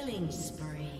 Killing spree.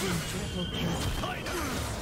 Triple kill.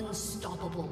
Unstoppable.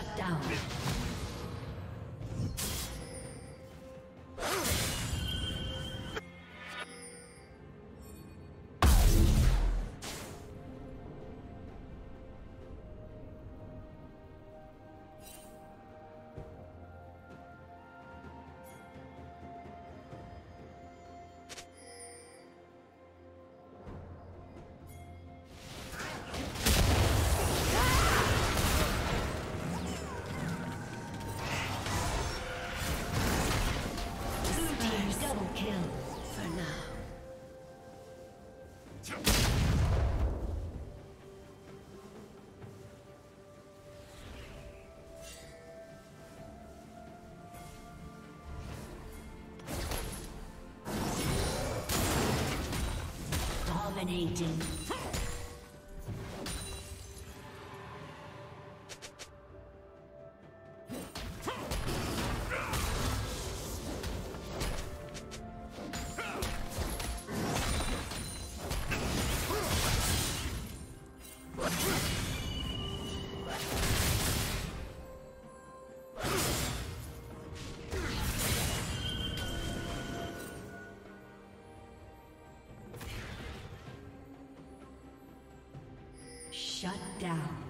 Shut down. Dominating. Shut down.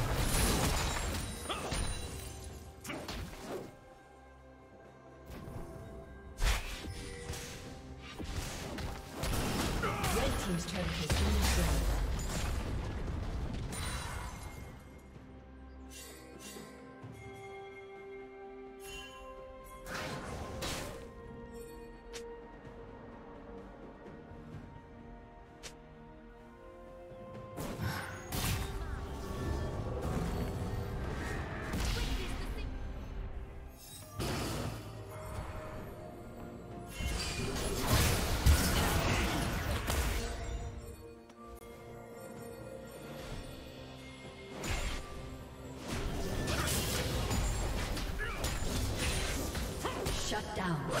down.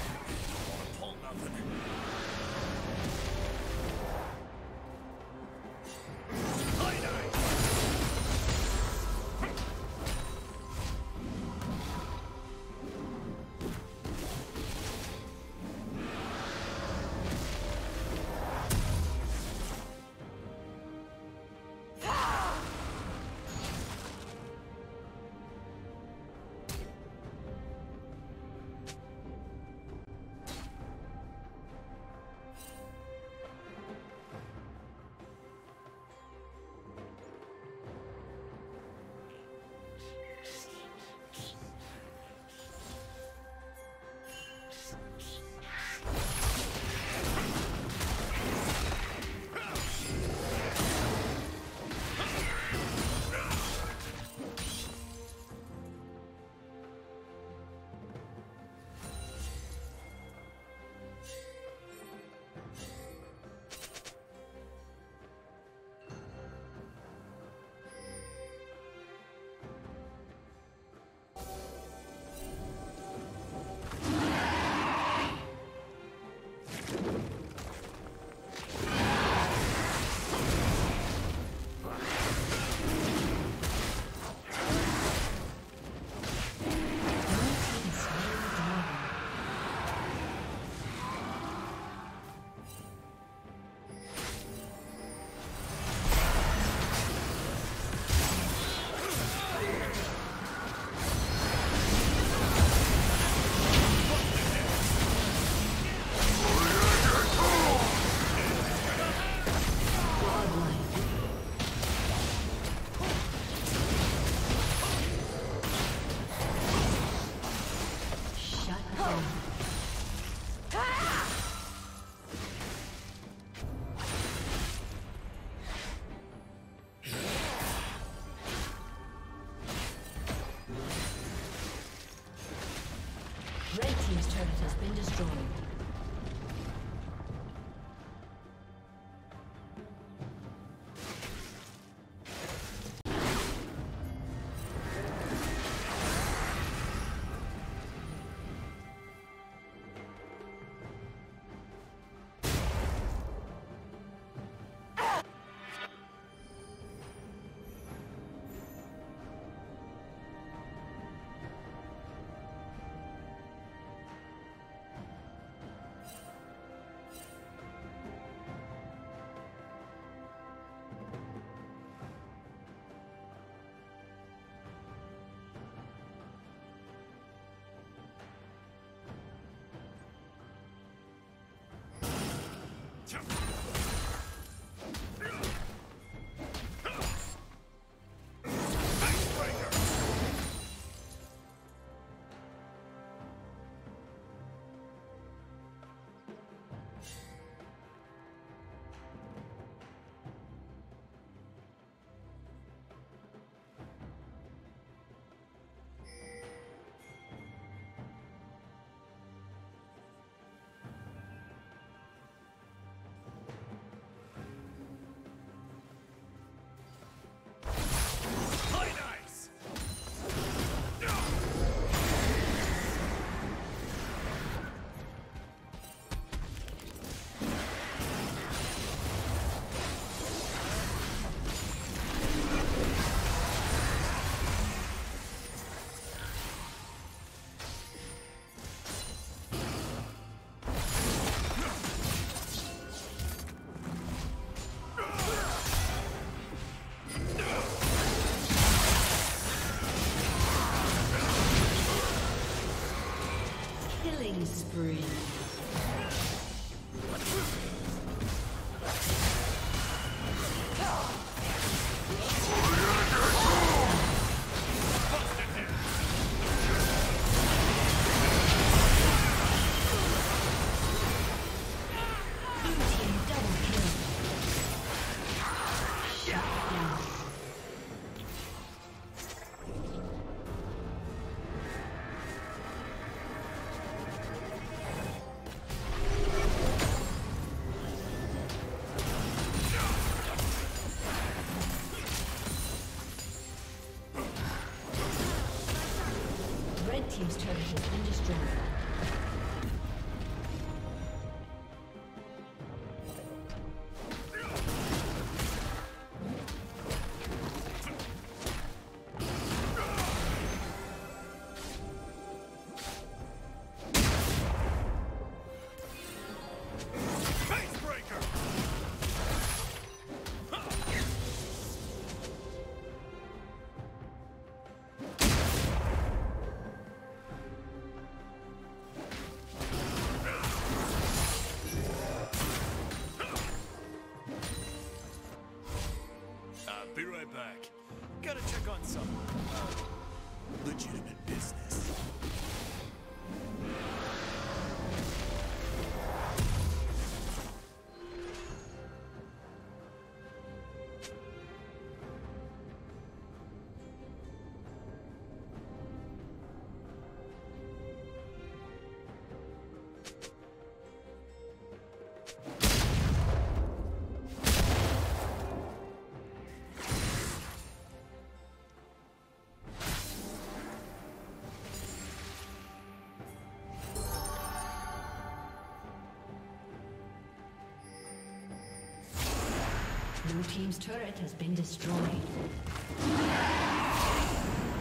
Team's turret has been destroyed.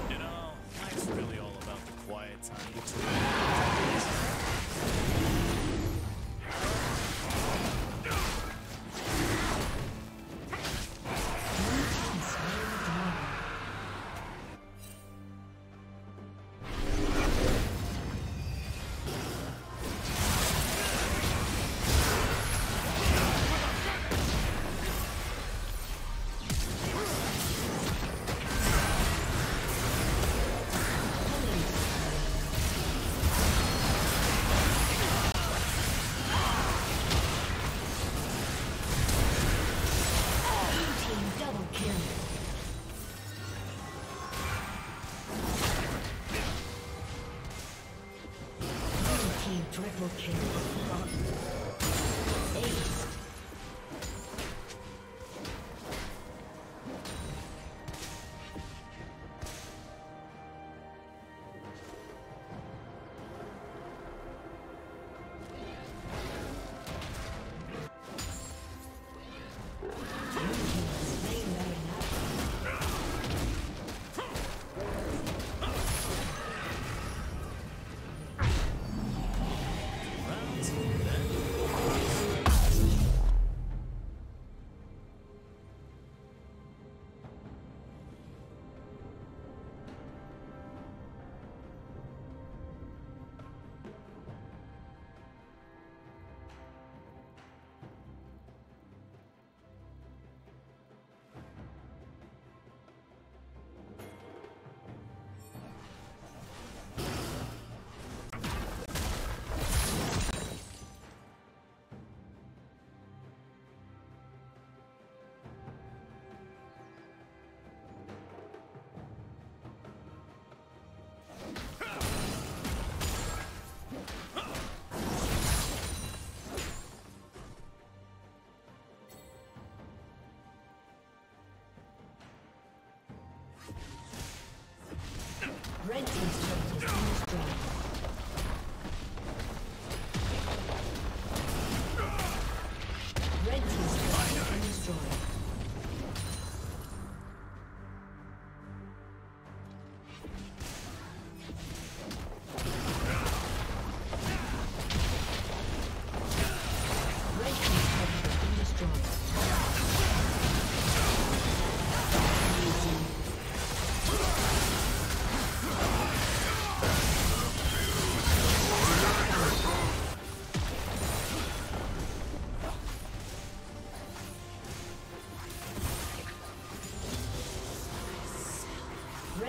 You know, life's really all about the quiet time between.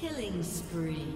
Killing spree.